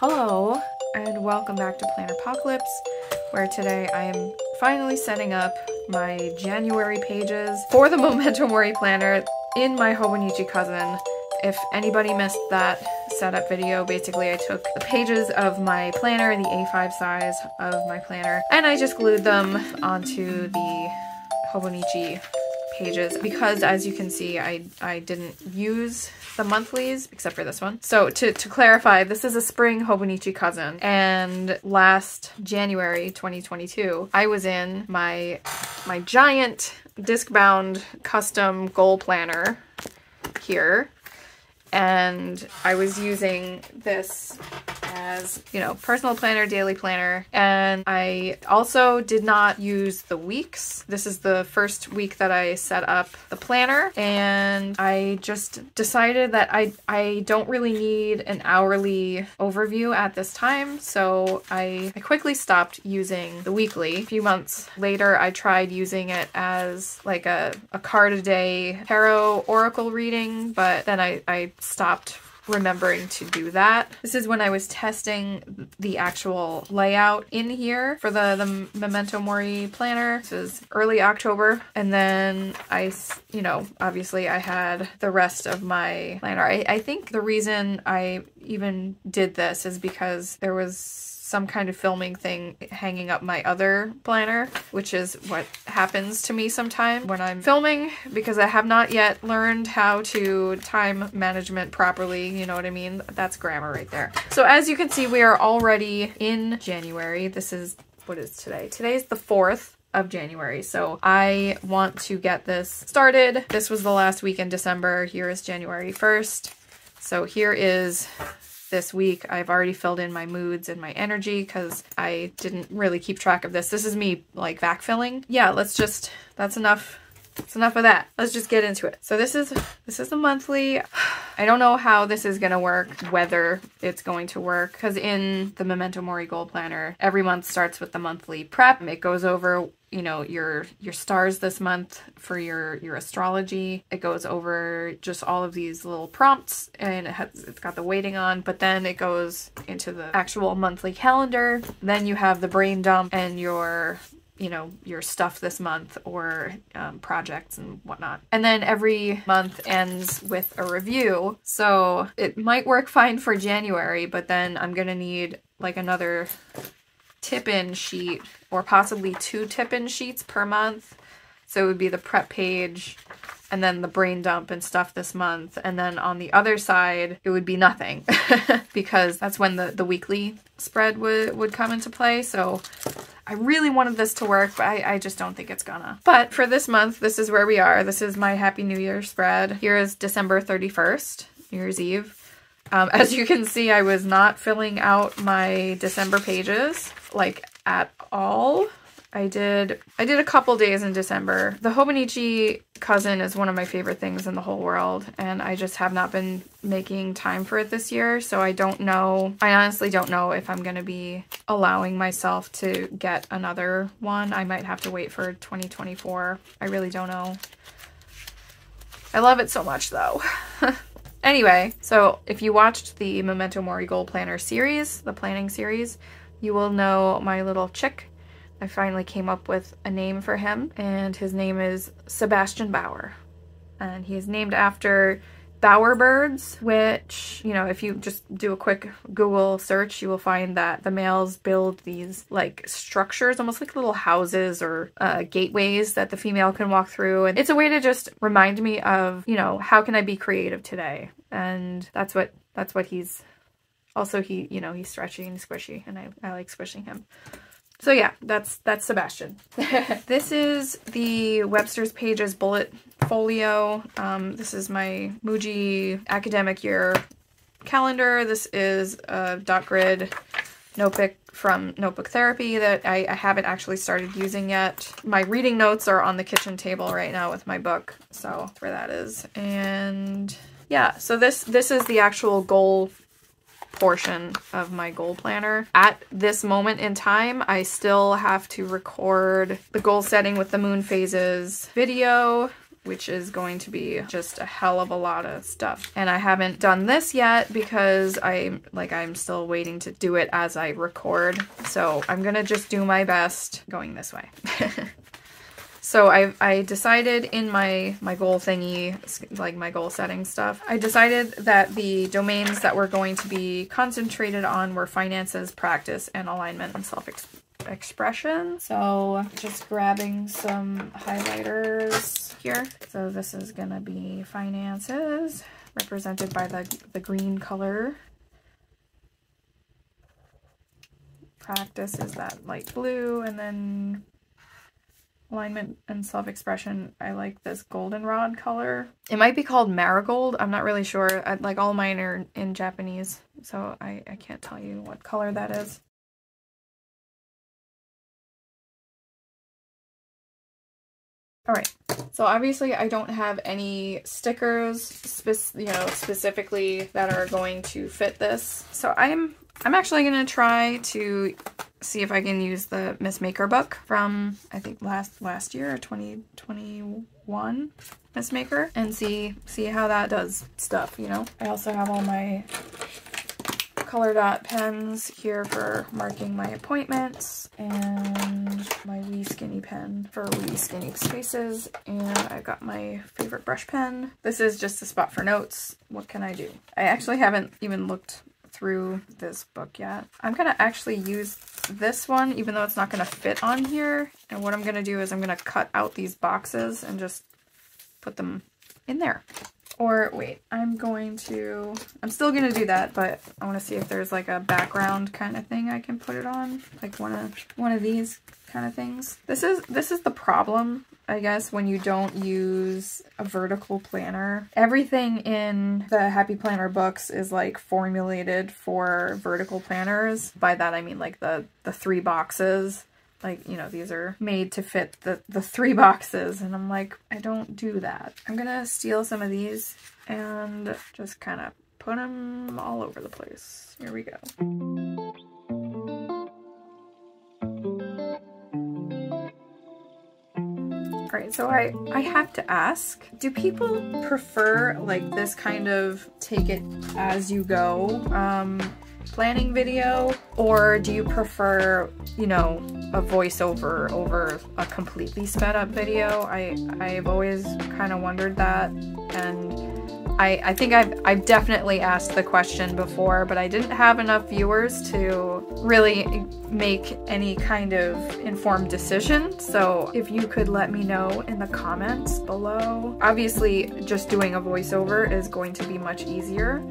Hello, and welcome back to Plannerpocalypse, where today I am finally setting up my January pages for the Memento Mori planner in my Hobonichi Cousin. If anybody missed that setup video, basically I took the pages of my planner, the A5 size of my planner, and I just glued them onto the Hobonichi pages because as you can see I, I didn't use the monthlies except for this one. So to, to clarify, this is a spring Hobonichi cousin and last January 2022 I was in my my giant disc bound custom goal planner here and I was using this as, you know, personal planner, daily planner, and I also did not use the weeks. This is the first week that I set up the planner, and I just decided that I, I don't really need an hourly overview at this time, so I, I quickly stopped using the weekly. A few months later, I tried using it as like a, a card a day tarot oracle reading, but then I, I stopped remembering to do that. This is when I was testing the actual layout in here for the, the Memento Mori planner. This is early October. And then I, you know, obviously I had the rest of my planner. I, I think the reason I even did this is because there was some kind of filming thing hanging up my other planner, which is what happens to me sometimes when I'm filming because I have not yet learned how to time management properly. You know what I mean? That's grammar right there. So as you can see, we are already in January. This is, what is today? Today is the 4th of January. So I want to get this started. This was the last week in December. Here is January 1st. So here is this week. I've already filled in my moods and my energy because I didn't really keep track of this. This is me like backfilling. Yeah, let's just, that's enough it's enough of that. Let's just get into it. So this is this is the monthly. I don't know how this is going to work, whether it's going to work, because in the Memento Mori Goal Planner, every month starts with the monthly prep. It goes over you know your your stars this month for your your astrology. It goes over just all of these little prompts and it has it's got the waiting on but then it goes into the actual monthly calendar. Then you have the brain dump and your you know your stuff this month or um, projects and whatnot. And then every month ends with a review. So it might work fine for january but then i'm gonna need like another tip-in sheet or possibly two tip-in sheets per month so it would be the prep page and then the brain dump and stuff this month. And then on the other side, it would be nothing because that's when the, the weekly spread would, would come into play. So I really wanted this to work, but I, I just don't think it's gonna. But for this month, this is where we are. This is my Happy New Year spread. Here is December 31st, New Year's Eve. Um, as you can see, I was not filling out my December pages, like, at all. I did I did a couple days in December. The Hobonichi cousin is one of my favorite things in the whole world and I just have not been making time for it this year so I don't know I honestly don't know if I'm gonna be allowing myself to get another one. I might have to wait for 2024. I really don't know. I love it so much though. anyway, so if you watched the Memento Mori Goal Planner series, the planning series, you will know my little chick I finally came up with a name for him, and his name is Sebastian Bauer. And he is named after bowerbirds, which, you know, if you just do a quick Google search, you will find that the males build these like structures, almost like little houses or uh, gateways that the female can walk through. And it's a way to just remind me of, you know, how can I be creative today? And that's what, that's what he's, also he, you know, he's stretchy and squishy and I, I like squishing him. So yeah, that's that's Sebastian. this is the Webster's Pages bullet folio. Um, this is my Muji academic year calendar. This is a dot grid notebook from Notebook Therapy that I, I, haven't actually started using yet. My reading notes are on the kitchen table right now with my book, so where that is. And yeah, so this this is the actual goal portion of my goal planner. At this moment in time, I still have to record the goal setting with the moon phases video, which is going to be just a hell of a lot of stuff. And I haven't done this yet because I'm like I'm still waiting to do it as I record. So I'm gonna just do my best going this way. So I, I decided in my, my goal thingy, like my goal setting stuff, I decided that the domains that were going to be concentrated on were finances, practice, and alignment and self-expression. So just grabbing some highlighters here. So this is going to be finances, represented by the, the green color. Practice is that light blue, and then alignment and self-expression i like this goldenrod color. It might be called marigold. I'm not really sure. I, like all mine are in japanese so I, I can't tell you what color that is. All right so obviously i don't have any stickers you know specifically that are going to fit this. So i'm i'm actually going to try to see if I can use the Miss Maker book from I think last last year 2021 Miss Maker and see see how that does stuff you know? I also have all my color dot pens here for marking my appointments and my wee skinny pen for wee skinny spaces and I've got my favorite brush pen this is just a spot for notes what can I do I actually haven't even looked through this book yet. I'm to actually use this one, even though it's not to fit on here. And what I'm to do is I'm to cut out these boxes and just put them in there. Or wait, I'm going to, I'm still going to do that, but I want to see if there's like a background kind of thing I can put it on. Like one of, one of these kind of things. This is, this is the problem I guess, when you don't use a vertical planner. Everything in the Happy Planner books is like formulated for vertical planners. By that I mean like the, the three boxes. Like, you know, these are made to fit the, the three boxes. And I'm like, I don't do that. I'm gonna steal some of these and just kind of put them all over the place. Here we go. All right, so I, I have to ask, do people prefer like this kind of take it as you go um, planning video? Or do you prefer, you know, a voiceover over a completely sped up video? I, I've always kind of wondered that and I, I think I've, I've definitely asked the question before, but I didn't have enough viewers to really make any kind of informed decision. So if you could let me know in the comments below. Obviously, just doing a voiceover is going to be much easier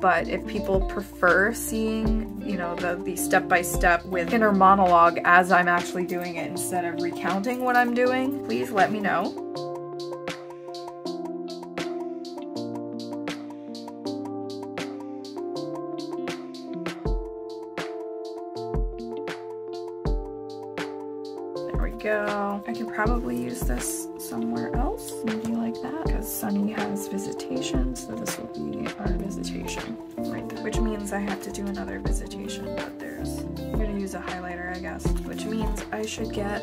but if people prefer seeing, you know, the, the step-by-step -step with inner monologue as I'm actually doing it instead of recounting what I'm doing, please let me know. There we go. I can probably use this somewhere else, maybe like that, because Sunny has visitation, so this will be our visitation right there. Which means I have to do another visitation, but there's, I'm gonna use a highlighter, I guess, which means I should get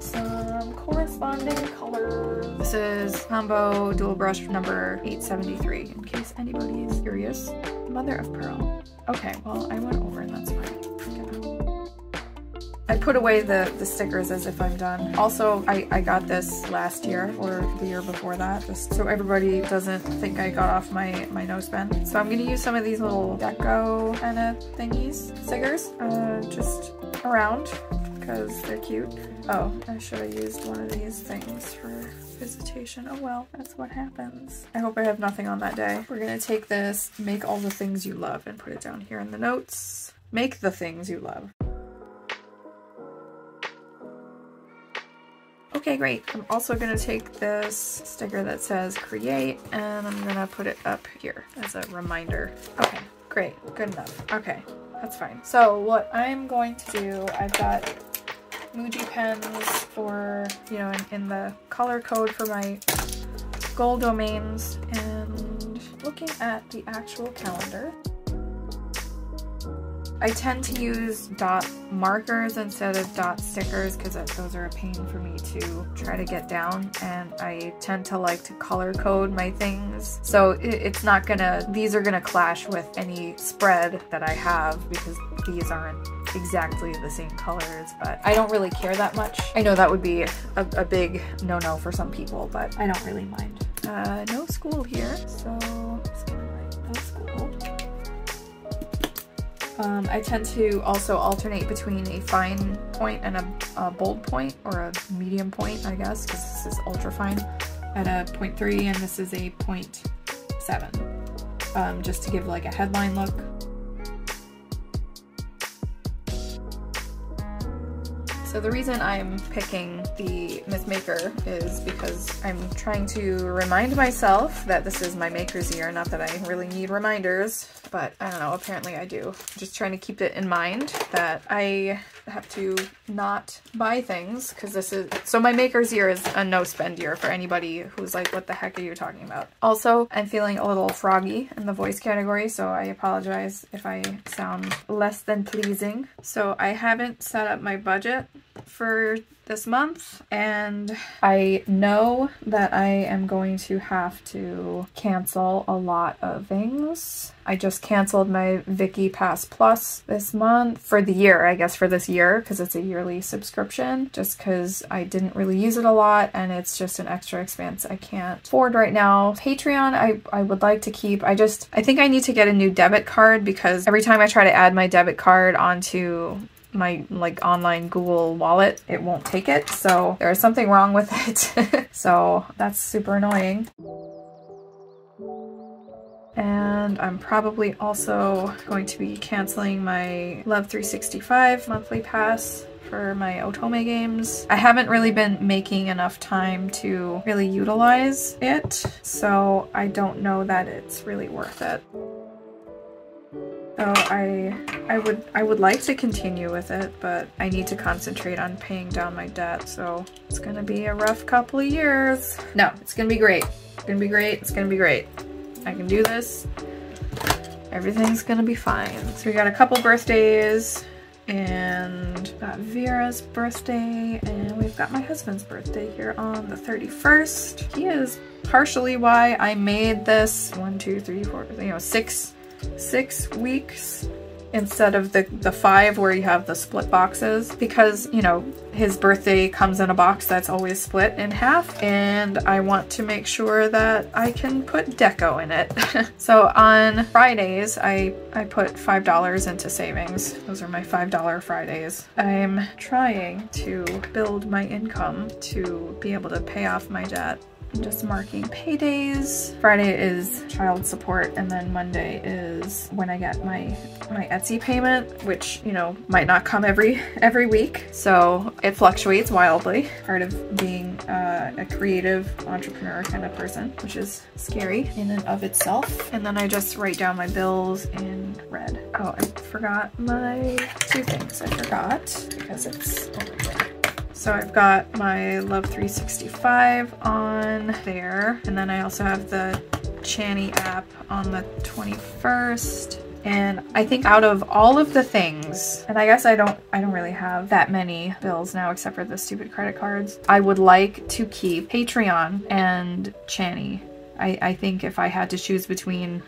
some corresponding colors. This is Tombow Dual Brush number 873, in case anybody is curious. Mother of Pearl. Okay, well, I went over and that's fine. Put away the, the stickers as if I'm done. Also, I, I got this last year or the year before that, just so everybody doesn't think I got off my, my no spend. So I'm gonna use some of these little deco kind of thingies, stickers, uh, just around because they're cute. Oh, I should have used one of these things for visitation. Oh well, that's what happens. I hope I have nothing on that day. We're gonna take this, make all the things you love, and put it down here in the notes. Make the things you love. Okay, great. I'm also gonna take this sticker that says create and I'm gonna put it up here as a reminder. Okay, great, good enough. Okay, that's fine. So what I'm going to do, I've got Muji pens for, you know, in, in the color code for my goal domains and looking at the actual calendar, I tend to use dot markers instead of dot stickers because those are a pain for me to try to get down and I tend to like to color code my things. So it's not gonna, these are gonna clash with any spread that I have because these aren't exactly the same colors, but I don't really care that much. I know that would be a, a big no-no for some people, but I don't really mind. Uh, no school here, so Um, I tend to also alternate between a fine point and a, a bold point, or a medium point, I guess, because this is ultra fine at a 0.3 and this is a 0.7, um, just to give like a headline look. So the reason I'm picking the Myth Maker is because I'm trying to remind myself that this is my maker's year, not that I really need reminders, but I don't know, apparently I do. Just trying to keep it in mind that I have to not buy things because this is, so my maker's year is a no spend year for anybody who's like, what the heck are you talking about? Also, I'm feeling a little froggy in the voice category, so I apologize if I sound less than pleasing. So I haven't set up my budget for this month and I know that I am going to have to cancel a lot of things. I just canceled my Viki Pass Plus this month for the year, I guess for this year because it's a yearly subscription just because I didn't really use it a lot and it's just an extra expense I can't afford right now. Patreon I, I would like to keep. I just, I think I need to get a new debit card because every time I try to add my debit card onto my like online Google wallet, it won't take it. So there is something wrong with it. so that's super annoying. And I'm probably also going to be canceling my Love 365 monthly pass for my Otome games. I haven't really been making enough time to really utilize it, so I don't know that it's really worth it. So I I would I would like to continue with it, but I need to concentrate on paying down my debt, so it's gonna be a rough couple of years. No, it's gonna be great. It's gonna be great. It's gonna be great. I can do this. Everything's gonna be fine. So we got a couple birthdays and got Vera's birthday and we've got my husband's birthday here on the 31st. He is partially why I made this one, two, three, four, you know, six six weeks instead of the, the five where you have the split boxes because, you know, his birthday comes in a box that's always split in half and I want to make sure that I can put deco in it. so on Fridays, I, I put $5 into savings. Those are my $5 Fridays. I'm trying to build my income to be able to pay off my debt just marking paydays. Friday is child support and then Monday is when I get my my Etsy payment, which, you know, might not come every every week. So it fluctuates wildly. Part of being uh, a creative entrepreneur kind of person, which is scary in and of itself. And then I just write down my bills in red. Oh, I forgot my two things. I forgot because it's over there. So I've got my Love 365 on there. And then I also have the Chani app on the 21st. And I think out of all of the things, and I guess I don't I don't really have that many bills now except for the stupid credit cards. I would like to keep Patreon and Chani. I, I think if I had to choose between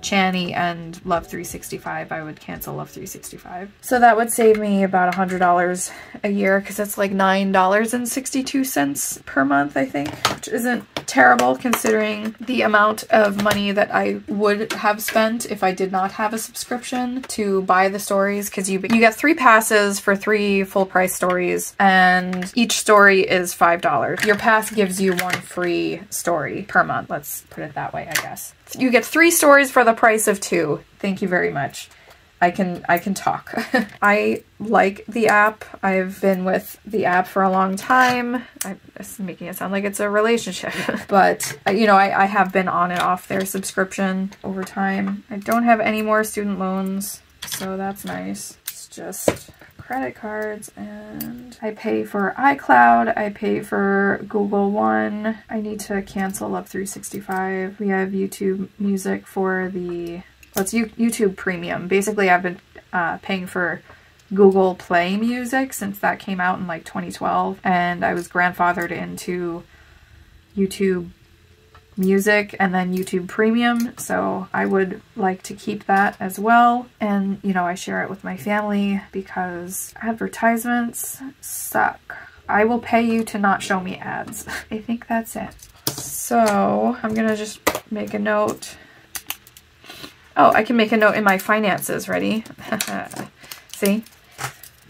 Chani and Love 365, I would cancel Love 365. So that would save me about $100 a year because it's like $9.62 per month, I think, which isn't terrible considering the amount of money that I would have spent if I did not have a subscription to buy the stories because you, you get three passes for three full price stories and each story is $5. Your pass gives you one free story per month. Let's put it that way, I guess. You get three stories for the price of two. Thank you very much. I can I can talk. I like the app. I've been with the app for a long time. I'm making it sound like it's a relationship, but uh, you know I, I have been on and off their subscription over time. I don't have any more student loans, so that's nice. It's just credit cards and I pay for iCloud, I pay for Google One. I need to cancel Love 365. We have YouTube Music for the, well, it's YouTube Premium. Basically, I've been uh, paying for Google Play Music since that came out in like 2012, and I was grandfathered into YouTube Music and then YouTube Premium, so I would like to keep that as well. And, you know, I share it with my family because advertisements suck. I will pay you to not show me ads. I think that's it. So I'm gonna just make a note. Oh, I can make a note in my finances. Ready? See?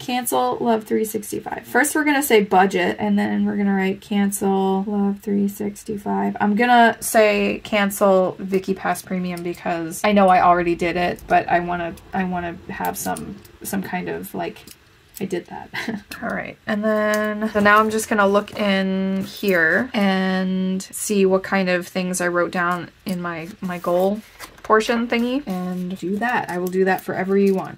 Cancel Love 365. First, we're going to say budget, and then we're going to write cancel Love 365. I'm going to say cancel Viki Pass Premium because I know I already did it, but I want to I want to have some some kind of like I did that. All right. And then, so now I'm just going to look in here and see what kind of things I wrote down in my, my goal portion thingy and do that. I will do that for every one.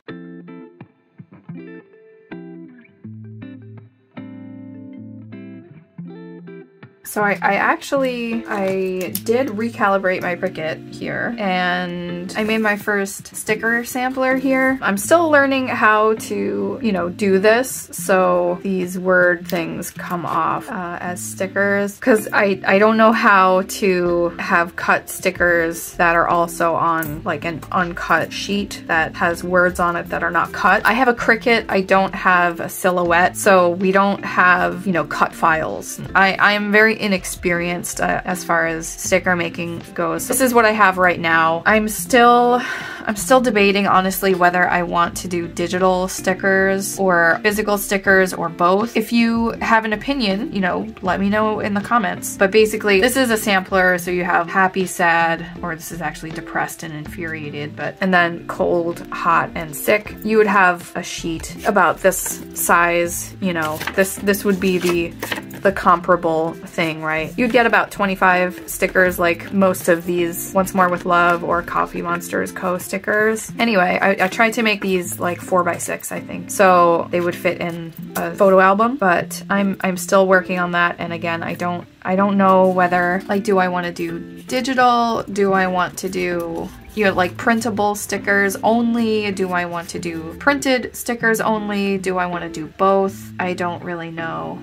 So I, I, actually, I did recalibrate my Cricut here and I made my first sticker sampler here. I'm still learning how to, you know, do this so these word things come off uh, as stickers because I, I don't know how to have cut stickers that are also on like an uncut sheet that has words on it that are not cut. I have a Cricut, I don't have a silhouette, so we don't have, you know, cut files. I, I am very inexperienced uh, as far as sticker making goes. This is what I have right now. I'm still I'm still debating honestly whether I want to do digital stickers or physical stickers or both. If you have an opinion, you know, let me know in the comments. But basically, this is a sampler, so you have happy, sad, or this is actually depressed and infuriated, but and then cold, hot, and sick. You would have a sheet about this size, you know, this this would be the the comparable thing, right? You'd get about 25 stickers like most of these Once More with Love or Coffee Monsterz Co. stickers. Anyway, I, I tried to make these like 4x6, I think. So they would fit in a photo album, but I'm, I'm still working on that. And again, I don't I don't know whether, like, do I want to do digital? Do I want to do you know, like printable stickers only? Do I want to do printed stickers only? Do I want to do both? I don't really know.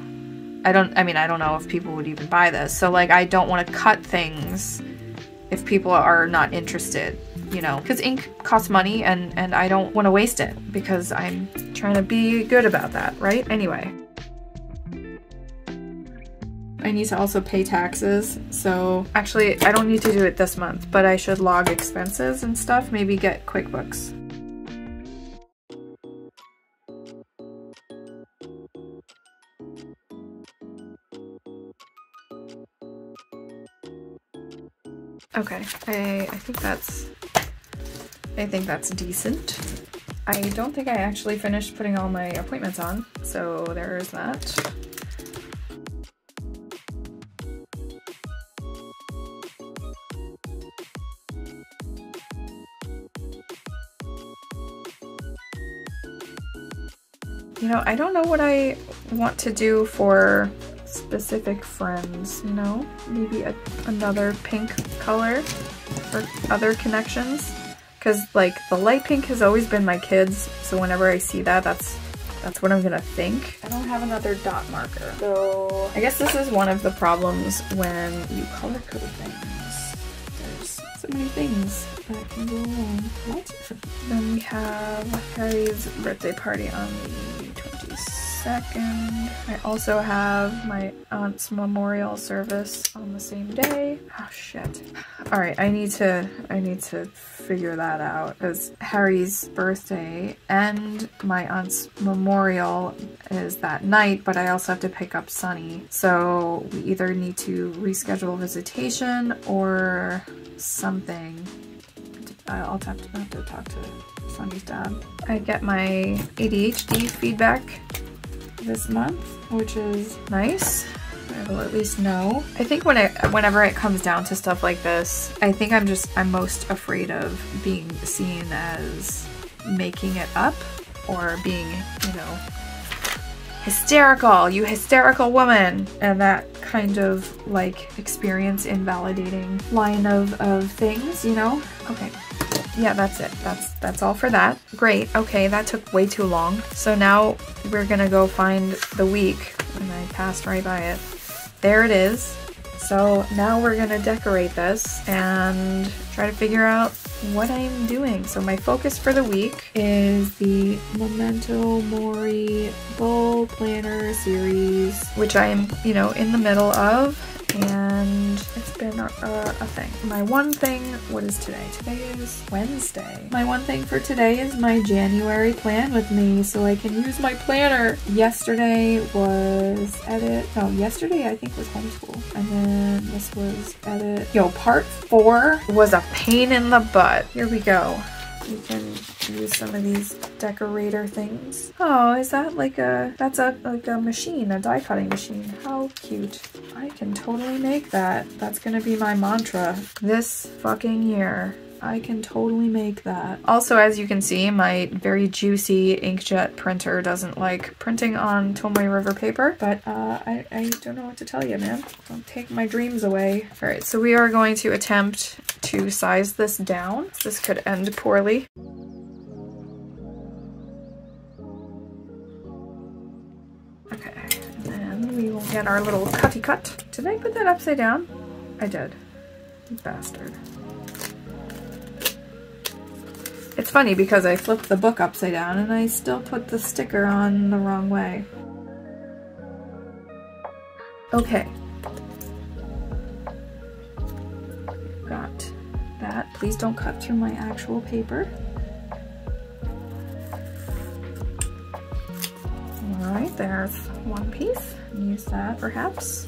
I don't, I mean, I don't know if people would even buy this. So like, I don't want to cut things if people are not interested, you know, because ink costs money and, and I don't want to waste it because I'm trying to be good about that, right? Anyway. I need to also pay taxes, so actually I don't need to do it this month, but I should log expenses and stuff, maybe get QuickBooks. Okay, I, I think that's, I think that's decent. I don't think I actually finished putting all my appointments on, so there's that. You know, I don't know what I want to do for specific friends, you know? Maybe a, another pink color for other connections. Because, like, the light pink has always been my kids, so whenever I see that, that's that's what I'm gonna think. I don't have another dot marker. So I guess this is one of the problems when you color code things. There's so many things that can go wrong. What? then we have Harry's birthday party on the 26th second. I also have my aunt's memorial service on the same day. Oh shit. All right, I need to I need to figure that out because Harry's birthday and my aunt's memorial is that night, but I also have to pick up Sunny. So we either need to reschedule visitation or something. I'll have to, have to talk to Sunny's dad. I get my ADHD feedback this month, which is nice. I will at least know. I think when it, whenever it comes down to stuff like this, I think I'm just, I'm most afraid of being seen as making it up or being, you know, hysterical, you hysterical woman, and that kind of like experience invalidating line of, of things, you know? Okay, yeah, that's it. That's that's all for that. Great. Okay, that took way too long. So now we're gonna go find the week, and I passed right by it. There it is. So now we're gonna decorate this and try to figure out what I'm doing. So my focus for the week is the Memento Mori Goal Planner series, which I am, you know, in the middle of and it's been a, a, thing. My one thing, what is today? Today is Wednesday. My one thing for today is my January plan with me so I can use my planner. Yesterday was edit, no, yesterday I think was homeschool. And then this was edit. Yo, part four was a pain in the butt. Here we go. We can use some of these decorator things. Oh, is that like a, that's a like a machine, a die cutting machine. How cute. I can totally make that. That's gonna be my mantra this fucking year. I can totally make that. Also, as you can see, my very juicy inkjet printer doesn't like printing on Tomoe River paper, but uh, I, I don't know what to tell you, man. Don't take my dreams away. All right, so we are going to attempt to size this down. This could end poorly. Okay, and then we will get our little cutty cut. Did I put that upside down? I did. bastard. It's funny because I flipped the book upside down and I still put the sticker on the wrong way. Okay. That. Please don't cut through my actual paper. Alright, there's one piece. Use that perhaps.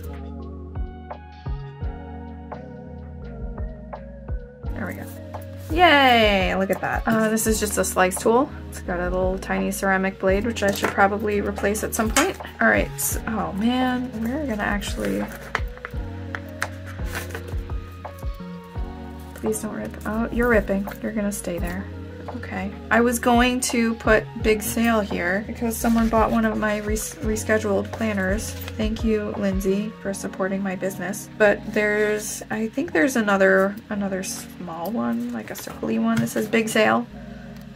There we go. Yay! Look at that. Uh, this is just a slice tool. It's got a little tiny ceramic blade, which I should probably replace at some point. All right, so, oh man, we're gonna actually... Please don't rip. Oh, you're ripping. You're gonna stay there. Okay. I was going to put big sale here because someone bought one of my res rescheduled planners. Thank you, Lindsay, for supporting my business. But there's, I think there's another, another small one, like a circly one that says big sale.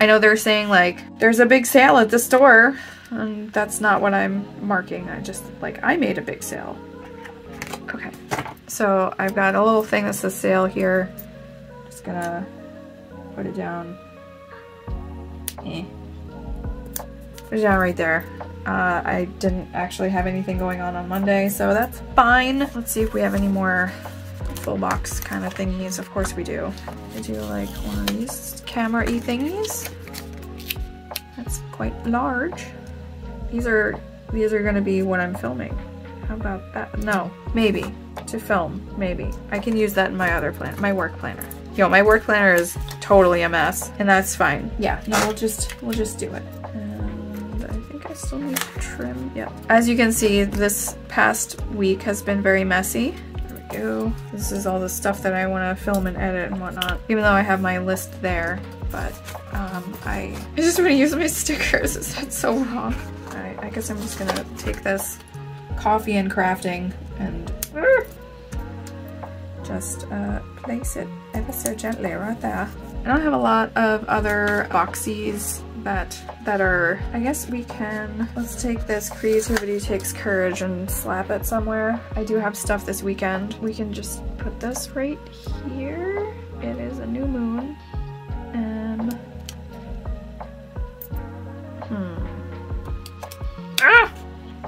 I know they're saying like, there's a big sale at the store. And that's not what I'm marking. I just, like, I made a big sale. Okay. So I've got a little thing that says sale here. Gonna put it down Eh. Put it down right there. Uh, I didn't actually have anything going on on Monday, so that's fine. Let's see if we have any more full box kind of thingies. Of course we do. I do like one of these camera-y thingies. That's quite large. These are these are gonna be what I'm filming. How about that? No, maybe. To film, maybe. I can use that in my other plan, my work planner. Yo, my work planner is totally a mess, and that's fine. Yeah, no, we'll just, we'll just do it. And I think I still need to trim. Yeah. As you can see, this past week has been very messy. There we go. This is all the stuff that I want to film and edit and whatnot, even though I have my list there. But um, I, I just want to use my stickers. Is that so wrong? I guess I'm just gonna take this coffee and crafting and just uh, place it ever so gently right there. I don't have a lot of other boxies that that are, I guess we can, let's take this Creativity Takes Courage and slap it somewhere. I do have stuff this weekend. We can just put this right here. It is a new moon. And, hmm. Ah!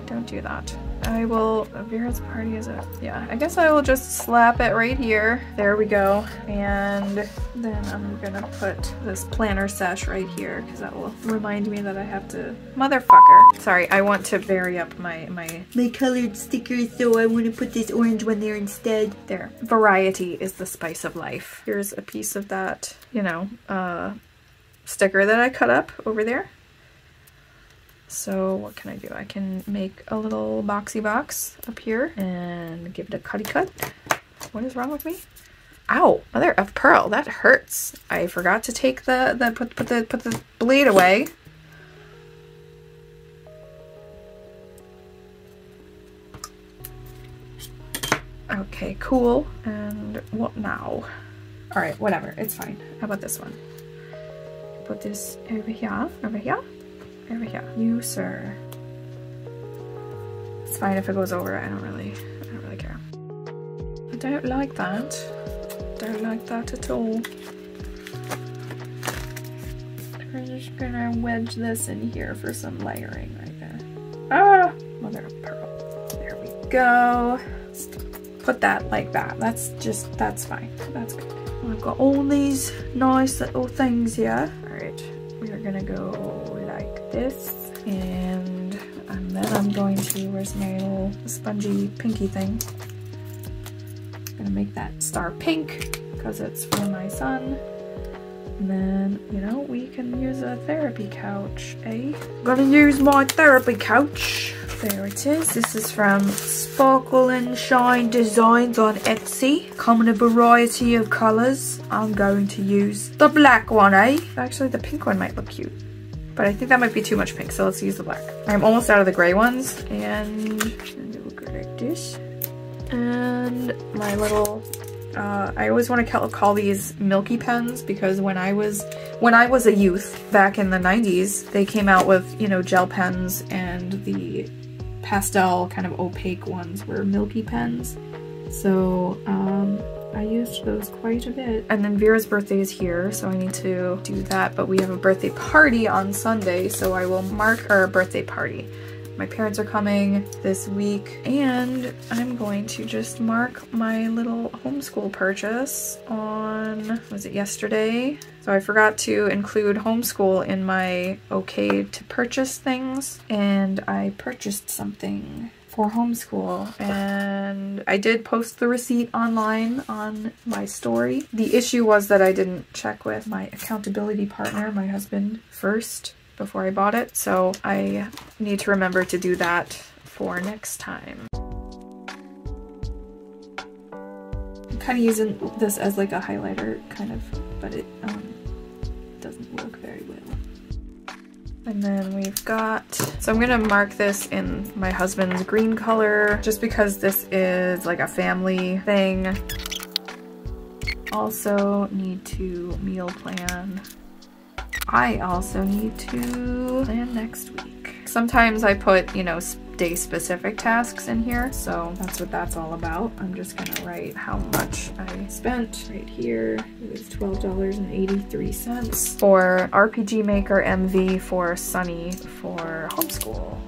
Don't do that. I will, Vera's party is it? Yeah, I guess I will just slap it right here. There we go. And then I'm gonna put this planner sash right here because that will remind me that I have to, motherfucker. Sorry, I want to vary up my, my, my colored stickers so I want to put this orange one there instead. There, variety is the spice of life. Here's a piece of that, you know, uh, sticker that I cut up over there. So what can I do? I can make a little boxy box up here and give it a cutty cut. What is wrong with me? Ow, mother of pearl, that hurts. I forgot to take the, the put, put the put the blade away. Okay, cool. And what now? All right, whatever, it's fine. How about this one? put this over here, over here, over here. You, sir. It's fine if it goes over. I don't really, I don't really care. I don't like that. Don't like that at all. We're just gonna wedge this in here for some layering right there. Ah! Mother of pearl. There we go. put that like that. That's just, that's fine. That's good. I've got all these nice little things here. All right, we're gonna go this and, and then I'm going to, where's my little spongy pinky thing? I'm gonna make that star pink because it's for my son. And then, you know, we can use a therapy couch, eh? Gonna use my therapy couch. There it is. This is from Sparkle and Shine Designs on Etsy. Come in a variety of colours. I'm going to use the black one, eh? Actually, the pink one might look cute. But I think that might be too much pink, so let's use the black. I'm almost out of the grey ones, and, and it will go like this. And my little uh, I always want to call these Milky Pens because when I was when I was a youth back in the 90s, they came out with, you know, gel pens and the pastel kind of opaque ones were Milky Pens. So um, I used those quite a bit. And then Vera's birthday is here, so I need to do that. But we have a birthday party on Sunday, so I will mark our birthday party. My parents are coming this week and I'm going to just mark my little homeschool purchase on, was it yesterday? So I forgot to include homeschool in my okay to purchase things and I purchased something for homeschool and I did post the receipt online on my story. The issue was that I didn't check with my accountability partner, my husband, first before I bought it, so I need to remember to do that for next time. I'm kind of using this as like a highlighter, kind of, but it um, And then we've got, so I'm gonna mark this in my husband's green color, just because this is like a family thing. Also need to meal plan I also need to plan next week. Sometimes I put, you know, day specific tasks in here. So that's what that's all about. I'm just gonna write how much I spent right here. It was $12.83 for RPG Maker MV for Sunny for homeschool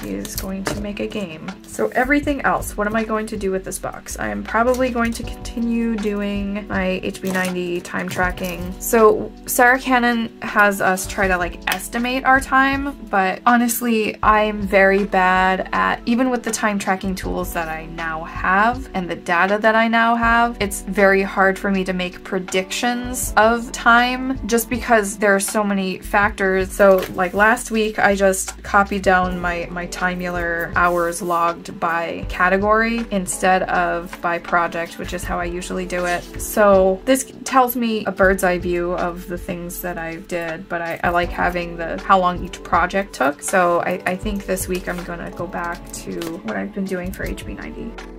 he is going to make a game. So everything else, what am I going to do with this box? I am probably going to continue doing my HB90 time tracking. So Sara Cannon has us try to like estimate our time, but honestly, I'm very bad at, even with the time tracking tools that I now have and the data that I now have, it's very hard for me to make predictions of time just because there are so many factors. So like last week, I just copied down my, my Timeular hours logged by category instead of by project, which is how I usually do it. So this tells me a bird's eye view of the things that I did, but I, I like having the how long each project took. So I, I think this week I'm gonna go back to what I've been doing for HB90.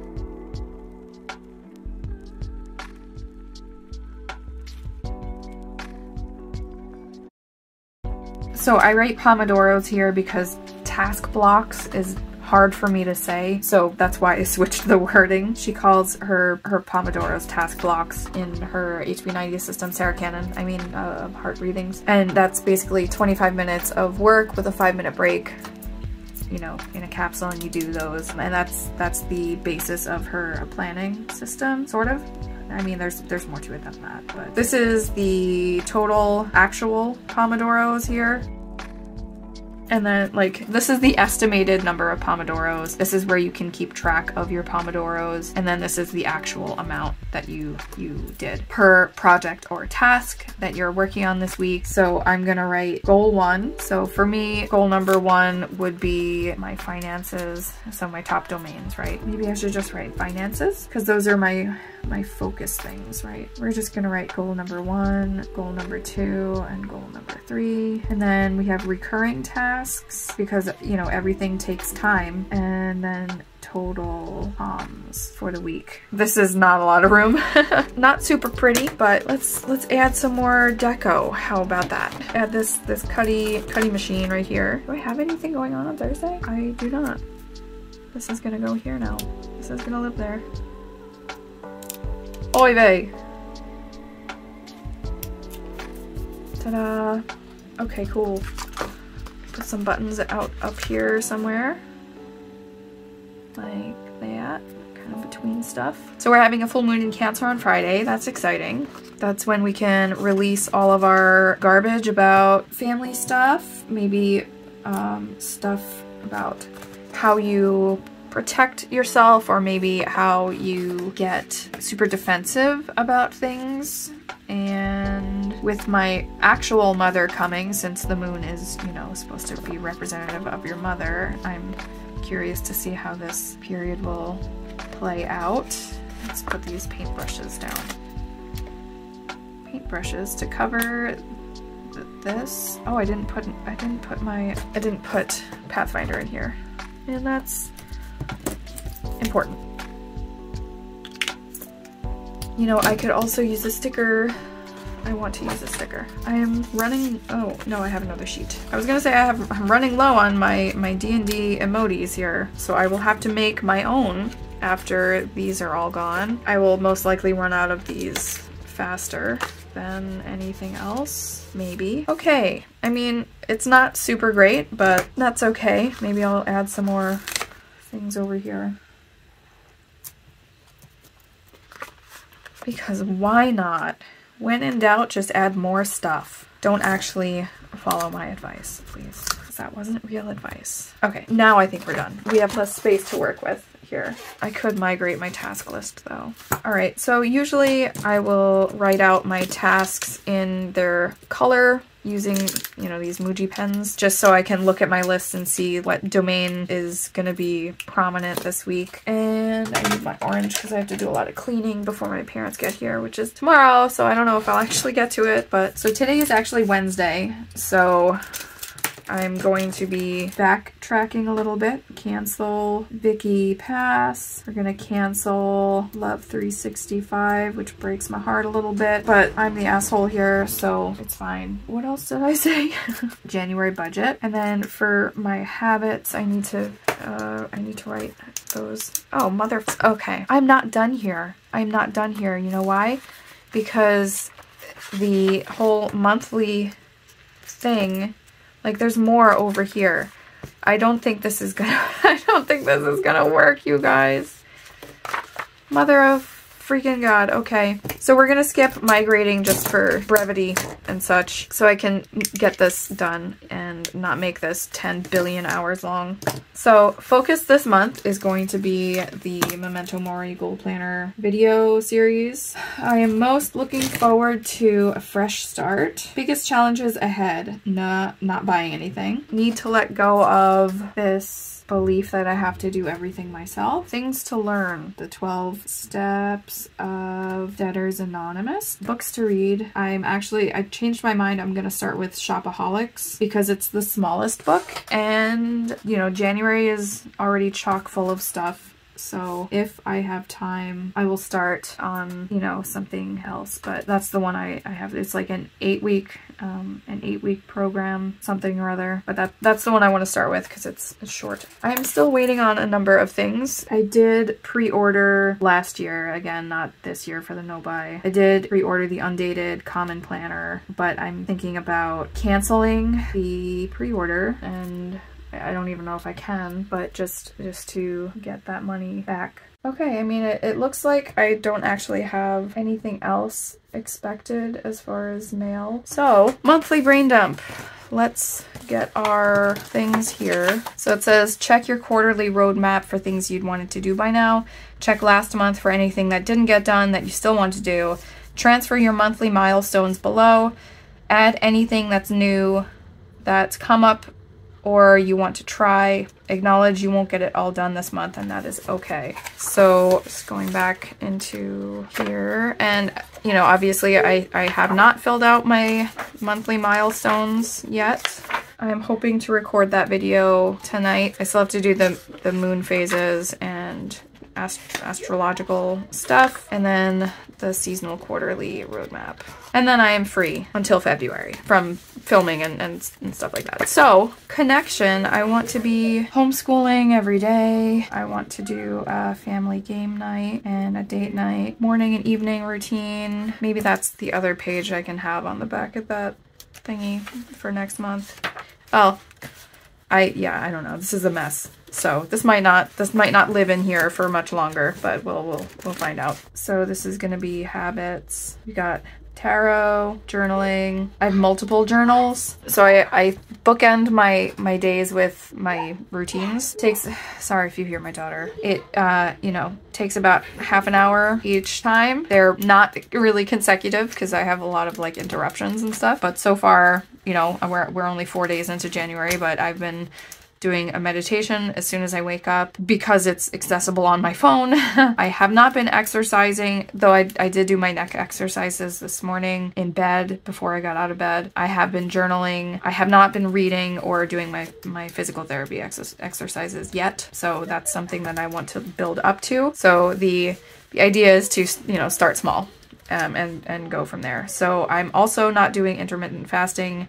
So I write Pomodoros here because task blocks is hard for me to say, so that's why I switched the wording. She calls her, her Pomodoros task blocks in her HB90 system, Sara Cannon, I mean, uh, Heartbreathings. And that's basically 25 minutes of work with a five minute break you know, in a capsule and you do those. And that's that's the basis of her planning system, sort of. I mean, there's there's more to it than that, but this is the total actual Pomodoros here. And then like, this is the estimated number of Pomodoros. This is where you can keep track of your Pomodoros. And then this is the actual amount that you, you did per project or task that you're working on this week. So I'm gonna write goal one. So for me, goal number one would be my finances. So my top domains, right? Maybe I should just write finances because those are my my focus things, right? We're just gonna write goal number one, goal number two, and goal number three. And then we have recurring tasks because, you know, everything takes time. And then total palms for the week. This is not a lot of room. not super pretty, but let's let's add some more deco. How about that? Add this this cutty cutty machine right here. Do I have anything going on on Thursday? I do not. This is gonna go here now. This is gonna live there. Oy vey! Ta-da! Okay, cool. Put some buttons out up here somewhere like that, kind of between stuff. So we're having a full moon in Cancer on Friday. That's exciting. That's when we can release all of our garbage about family stuff, maybe um, stuff about how you protect yourself or maybe how you get super defensive about things and with my actual mother coming since the moon is you know supposed to be representative of your mother I'm curious to see how this period will play out. Let's put these paintbrushes down. Paintbrushes to cover th this. Oh, I didn't put I didn't put my I didn't put Pathfinder in here, and that's important. You know, I could also use a sticker I want to use a sticker. I am running, oh no, I have another sheet. I was gonna say I have, I'm running low on my, my D&D emojis here, so I will have to make my own after these are all gone. I will most likely run out of these faster than anything else, maybe. Okay, I mean, it's not super great, but that's okay. Maybe I'll add some more things over here. Because why not? When in doubt, just add more stuff. Don't actually follow my advice, please, because that wasn't real advice. Okay, now I think we're done. We have less space to work with here. I could migrate my task list though. All right, so usually I will write out my tasks in their color using, you know, these Muji pens just so I can look at my list and see what domain is to be prominent this week. And I need my orange because I have to do a lot of cleaning before my parents get here, which is tomorrow, so I don't know if I'll actually get to it. But so today is actually Wednesday, so I'm going to be backtracking a little bit. Cancel Viki Pass. We're gonna cancel Love 365, which breaks my heart a little bit, but I'm the asshole here, so it's fine. What else did I say? January budget. And then for my habits, I need to, uh, I need to write those. Oh, mother, okay. I'm not done here. I'm not done here. You know why? Because the whole monthly thing like there's more over here. I don't think this is gonna, I don't think this is gonna work, you guys. Mother of freaking god. Okay, so we're gonna skip migrating just for brevity and such, so I can get this done and not make this 10 billion hours long. So focus this month is going to be the Memento Mori Goal Planner video series. I am most looking forward to a fresh start. Biggest challenges ahead, not, not buying anything. Need to let go of this belief that I have to do everything myself. Things to learn. The 12 Steps of Debtors Anonymous. Books to read. I'm actually, I changed my mind. I'm to start with Shopaholics because it's the smallest book. And, you know, January is already chock full of stuff so if I have time, I will start on, you know, something else. But that's the one I, I have. It's like an eight week, um, an eight week program, something or other. But that that's the one I want to start with because it's, it's short. I am still waiting on a number of things. I did pre-order last year, again, not this year for the no buy. I did pre-order the undated common planner, but I'm thinking about canceling the pre-order and I don't even know if I can, but just just to get that money back. Okay, I mean, it, it looks like I don't actually have anything else expected as far as mail. So, monthly brain dump. Let's get our things here. So it says, check your quarterly roadmap for things you'd wanted to do by now. Check last month for anything that didn't get done that you still want to do. Transfer your monthly milestones below. Add anything that's new that's come up or you want to try, acknowledge you won't get it all done this month and that is okay. So just going back into here and you know, obviously I, I have not filled out my monthly milestones yet. I'm hoping to record that video tonight. I still have to do the, the moon phases and ast astrological stuff, and then the seasonal quarterly roadmap. And then I am free until February from filming and, and, and, stuff like that. So, connection, I want to be homeschooling every day. I want to do a family game night and a date night, morning and evening routine. Maybe that's the other page I can have on the back of that thingy for next month. Oh, I, yeah, I don't know. This is a mess. So this might not this might not live in here for much longer, but we'll we'll we'll find out. So this is gonna be habits. We got tarot, journaling. I have multiple journals. So I, I bookend my my days with my routines. Takes sorry if you hear my daughter. It uh, you know, takes about half an hour each time. They're not really consecutive because I have a lot of like interruptions and stuff. But so far, you know, we're we're only four days into January, but I've been doing a meditation as soon as I wake up because it's accessible on my phone. I have not been exercising, though I, I did do my neck exercises this morning in bed before I got out of bed. I have been journaling. I have not been reading or doing my, my physical therapy ex exercises yet. So that's something that I want to build up to. So the, the idea is to, you know, start small um, and, and go from there. So I'm also not doing intermittent fasting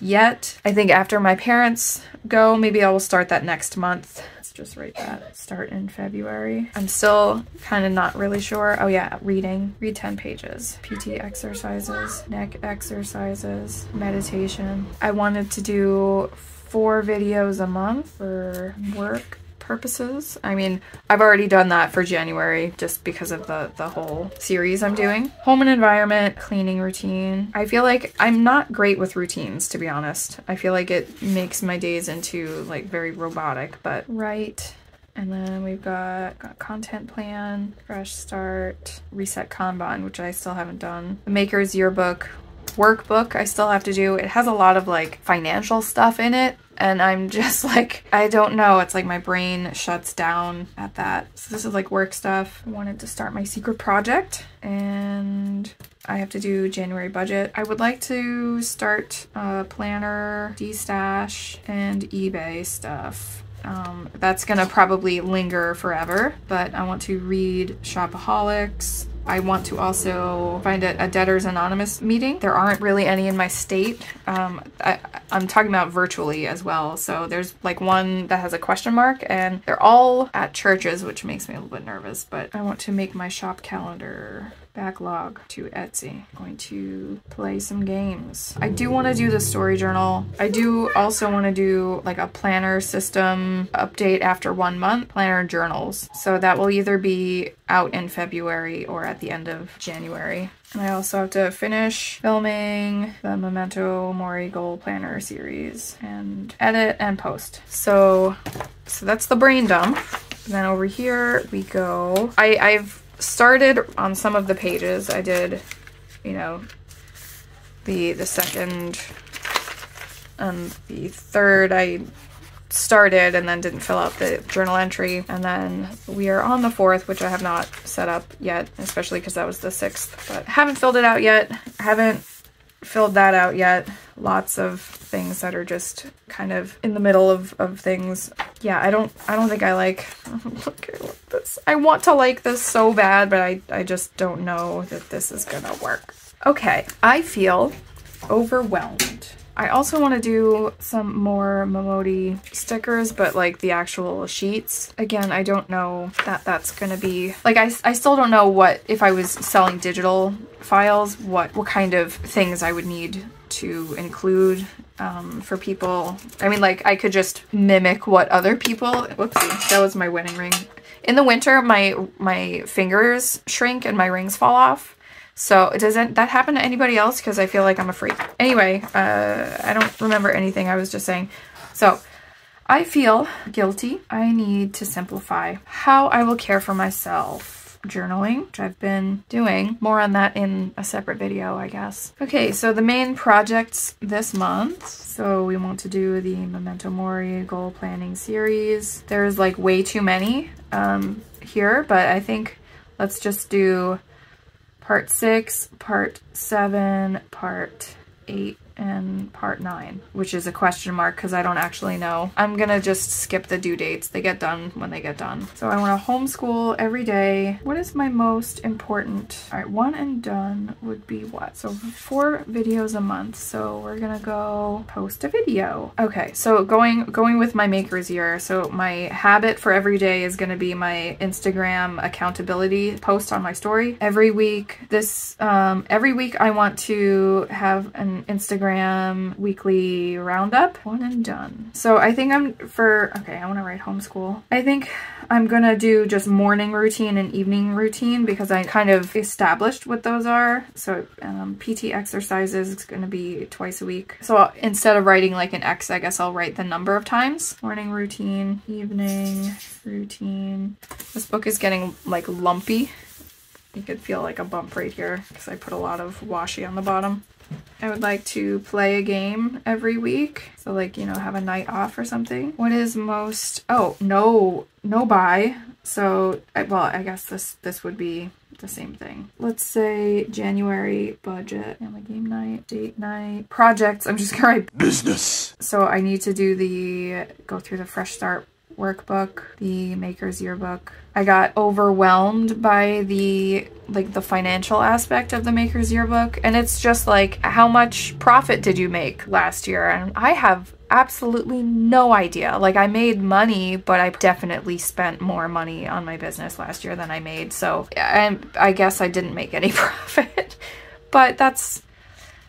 yet. I think after my parents go, maybe I will start that next month. Let's just write that. Start in February. I'm still kind of not really sure. Oh yeah, reading. Read 10 pages. PT exercises, neck exercises, meditation. I wanted to do four videos a month for work purposes. I mean, I've already done that for January just because of the, the whole series I'm doing. Home and environment, cleaning routine. I feel like I'm not great with routines, to be honest. I feel like it makes my days into like very robotic, but right. And then we've got, got content plan, fresh start, reset Kanban, which I still haven't done. The maker's yearbook, workbook I still have to do. It has a lot of like financial stuff in it and I'm just like, I don't know. It's like my brain shuts down at that. So this is like work stuff. I wanted to start my secret project and I have to do January budget. I would like to start a planner, D-stash, and eBay stuff. Um, that's gonna probably linger forever, but I want to read Shopaholics, I want to also find a, a, Debtors Anonymous meeting. There aren't really any in my state. Um, I, am talking about virtually as well. So there's like one that has a question mark and they're all at churches, which makes me a little bit nervous, but I want to make my shop calendar backlog to Etsy. I'm going to play some games. I do want to do the story journal. I do also want to do like a planner system update after one month, planner journals. So that will either be out in February or at the end of January. And I also have to finish filming the Memento Mori Goal Planner series and edit and post. So, so that's the brain dump. then over here we go. I, I've started on some of the pages. I did, you know, the the second and the third I started and then didn't fill out the journal entry. And then we are on the fourth, which I have not set up yet, especially because that was the sixth. But haven't filled it out yet. Haven't filled that out yet. Lots of things that are just kind of in the middle of, of things. Yeah, I don't I don't think I like look at this. I want to like this so bad, but I, I just don't know that this is gonna work. Okay, I feel overwhelmed. I also want to do some more Momodi stickers, but like the actual sheets. Again, I don't know that that's going to be, like I, I still don't know what, if I was selling digital files, what, what kind of things I would need to include um, for people. I mean, like I could just mimic what other people, whoopsie, that was my wedding ring. In the winter, my, my fingers shrink and my rings fall off. So it doesn't that happen to anybody else? Because I feel like I'm a freak. Anyway, uh, I don't remember anything. I was just saying. So I feel guilty. I need to simplify how I will care for myself journaling, which I've been doing. More on that in a separate video, I guess. Okay, so the main projects this month. So we want to do the Memento Mori goal planning series. There's like way too many um, here, but I think let's just do part six, part seven, part eight, and part nine, which is a question mark because I don't actually know. I'm gonna just skip the due dates. They get done when they get done. So I want to homeschool every day. What is my most important? All right, one and done would be what? So four videos a month. So we're gonna go post a video. Okay, so going going with my maker's year. So my habit for every day is gonna be my Instagram accountability post on my story every week. This um, every week I want to have an Instagram weekly roundup. One and done. So I think I'm for okay. I want to write homeschool. I think I'm gonna do just morning routine and evening routine because I kind of established what those are. So um, PT exercises is gonna be twice a week. So instead of writing like an X, I guess I'll write the number of times. Morning routine, evening routine. This book is getting like lumpy. You could feel like a bump right here because I put a lot of washi on the bottom. I would like to play a game every week. So like, you know, have a night off or something. What is most, oh, no, no buy. So, well, I guess this, this would be the same thing. Let's say January budget, family game night, date night, projects. I'm just gonna write business. So I need to do the, go through the fresh start workbook, the maker's yearbook. I got overwhelmed by the like the financial aspect of the maker's yearbook and it's just like how much profit did you make last year and I have absolutely no idea. Like I made money, but I definitely spent more money on my business last year than I made. So I, I guess I didn't make any profit. but that's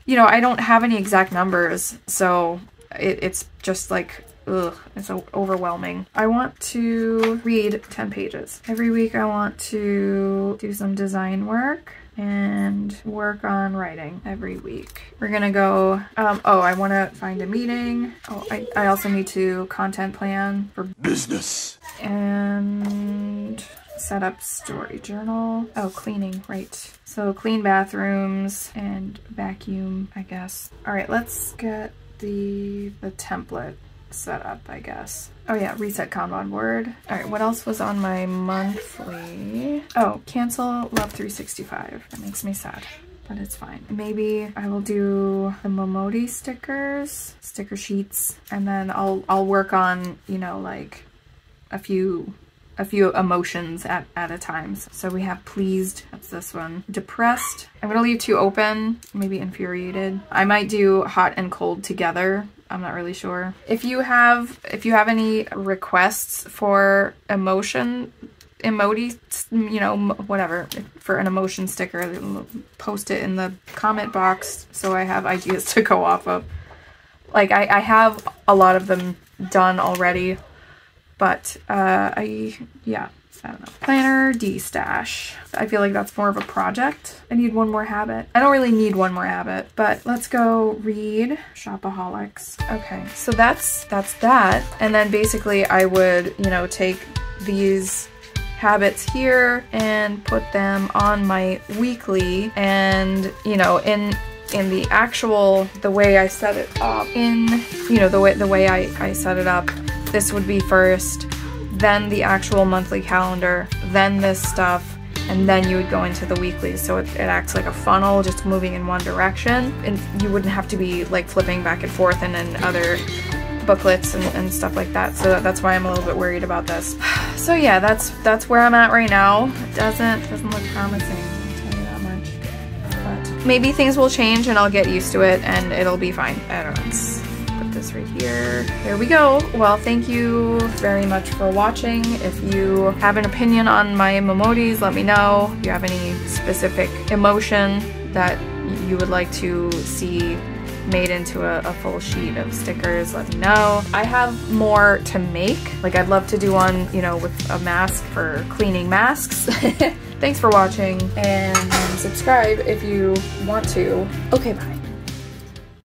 you know, I don't have any exact numbers, so it, it's just like ugh, it's overwhelming. I want to read 10 pages. Every week I want to do some design work and work on writing every week. We're gonna go, um, oh, I wanna find a meeting. Oh, I, I also need to content plan for business. And set up story journal. Oh, cleaning, right. So clean bathrooms and vacuum, I guess. All right, let's get the, the template set up, I guess. Oh yeah, reset Kanban board. All right, what else was on my monthly? Oh, cancel Love 365. That makes me sad but it's fine. Maybe I will do the Momodi stickers, sticker sheets, and then I'll I'll work on, you know, like a few a few emotions at, at a time. So we have pleased, that's this one. Depressed, I'm gonna leave two open, maybe infuriated. I might do hot and cold together I'm not really sure. If you have if you have any requests for emotion emoji, you know, whatever, for an emotion sticker, post it in the comment box so I have ideas to go off of. Like, I, I have a lot of them done already, but, uh, I, yeah. I don't know. Planner, D-stash. I feel like that's more of a project. I need one more habit. I don't really need one more habit, but let's go read Shopaholics. Okay, so that's that's that. And then basically I would, you know, take these habits here and put them on my weekly and, you know, in in the actual the way I set it up in you know the way the way I, I set it up this would be first then the actual monthly calendar, then this stuff, and then you would go into the weekly. So it, it, acts like a funnel, just moving in one direction. And you wouldn't have to be like flipping back and forth and then other booklets and, and, stuff like that. So that's why I'm a little bit worried about this. So yeah, that's that's where I'm at right now. It doesn't doesn't look promising. Maybe things will change and I'll get used to it and it'll be fine. I don't know. This right here. There we go. Well, thank you very much for watching. If you have an opinion on my Momodis, let me know. If you have any specific emotion that you would like to see made into a, a, full sheet of stickers, let me know. I have more to make. Like I'd love to do one, you know, with a mask for cleaning masks. Thanks for watching and subscribe if you want to. Okay, bye.